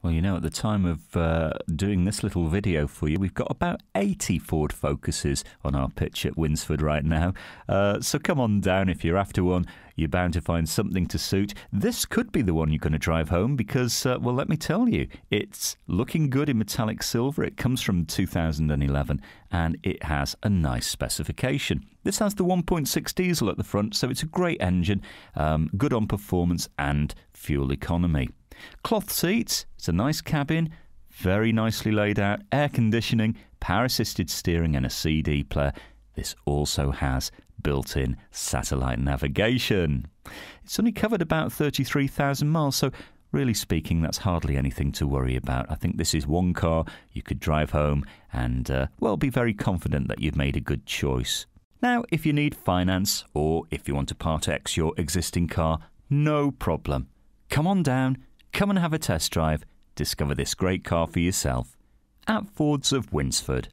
Well, you know, at the time of uh, doing this little video for you, we've got about 80 Ford Focuses on our pitch at Winsford right now. Uh, so come on down if you're after one. You're bound to find something to suit. This could be the one you're going to drive home because, uh, well, let me tell you, it's looking good in metallic silver. It comes from 2011 and it has a nice specification. This has the 1.6 diesel at the front, so it's a great engine, um, good on performance and fuel economy. Cloth seats, it's a nice cabin, very nicely laid out, air conditioning, power assisted steering, and a CD player. This also has built in satellite navigation. It's only covered about 33,000 miles, so really speaking, that's hardly anything to worry about. I think this is one car you could drive home and, uh, well, be very confident that you've made a good choice. Now, if you need finance or if you want to part X your existing car, no problem. Come on down Come and have a test drive. Discover this great car for yourself at Fords of Winsford.